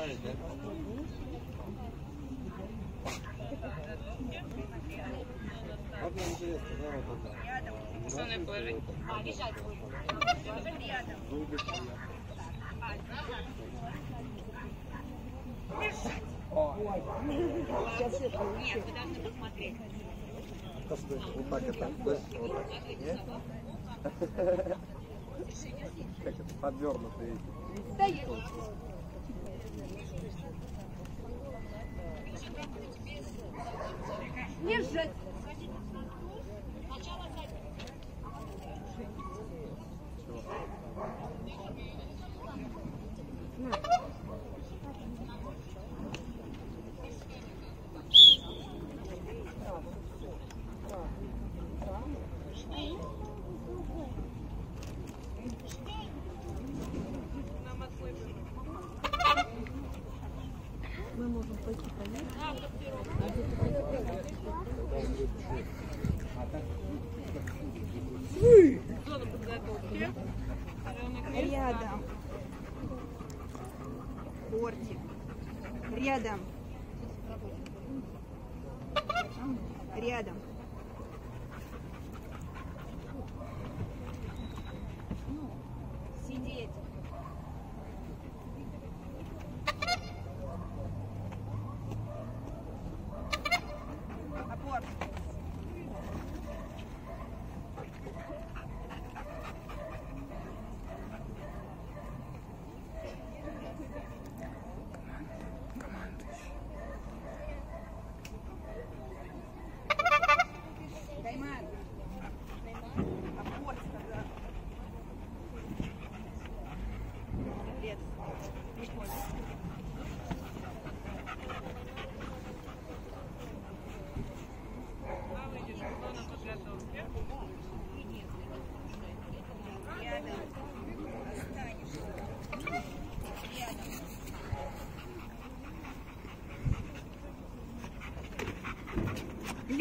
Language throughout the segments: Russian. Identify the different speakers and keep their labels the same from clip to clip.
Speaker 1: поставить, да? Вот мне интересно, да, вот это.
Speaker 2: Что не положить?
Speaker 3: А, лежать будет.
Speaker 1: Зубы.
Speaker 3: Нет, вы должны посмотреть.
Speaker 1: Вот так это. То есть вот так. Нет? Как это подвернутые эти.
Speaker 3: Держать.
Speaker 2: Зону подготовки. Зеленый крест.
Speaker 4: Рядом. Бортик. Рядом. Рядом.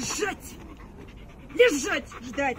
Speaker 4: Лежать! Лежать! Ждать!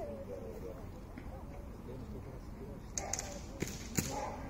Speaker 4: Thank
Speaker 1: you.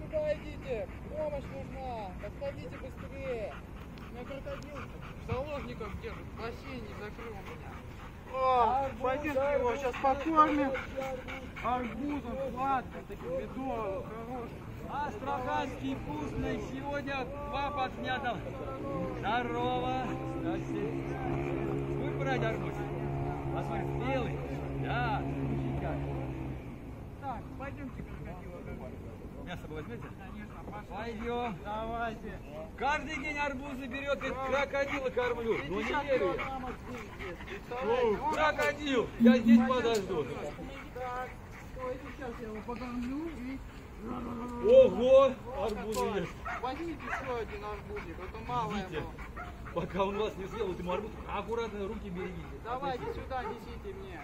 Speaker 1: Сюда идите. Помощь нужна. Подходите быстрее. Меня крокодил в заложниках держит. В бассейне закрыл меня. О, пойдемте его сейчас покормим. Арбузом, сладким, таким медовым, хорошим.
Speaker 5: Астраханский вкусный. Сегодня два подснятых. Здорово. Будешь брать арбуз? Посмотри, белый. Да.
Speaker 1: Так, пойдемте крокодила кормить.
Speaker 5: Мясо возьмете?
Speaker 1: Конечно.
Speaker 5: Пойдем.
Speaker 1: Давайте.
Speaker 5: Каждый день арбузы берет и крокодила кормлю. Ну не верю я. Крокодил. Я здесь подожду.
Speaker 1: Так, стойте, сейчас я его покормлю и...
Speaker 5: Ого, арбузы есть.
Speaker 1: Возьмите еще один арбузик, а то мало ему.
Speaker 5: Пока он вас не съел, этому арбуз, аккуратно руки берегите.
Speaker 1: Давайте сюда, несите мне.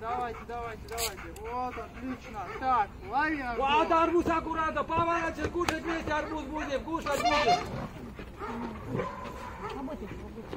Speaker 1: Давайте, давайте, давайте. Вот, отлично. Так, лови арбуз.
Speaker 5: Вот арбуз аккуратно, поворачивай, кушать вместе арбуз будем, кушать будем. Работайте, работайте.